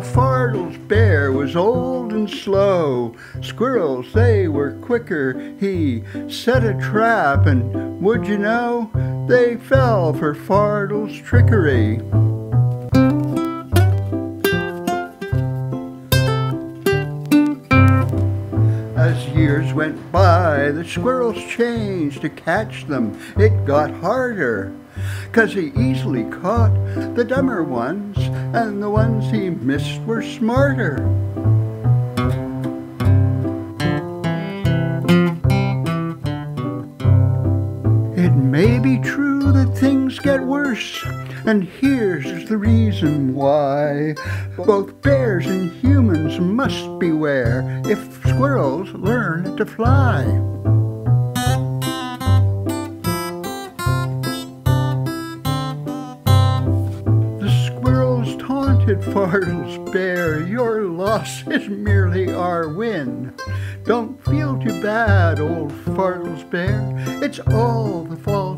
Fartles Bear was old and slow. Squirrels, they were quicker. He set a trap, and would you know, they fell for Fartles' trickery. As years went by, the squirrels changed to catch them. It got harder, 'cause he easily caught the dumber ones, and the ones he missed were smarter. It may be true that things get worse, and here's the reason why. Both bears and humans must beware if squirrels learn to fly. Taunted Fartles Bear, your loss is merely our win. Don't feel too bad, old Fartles Bear, it's all the fault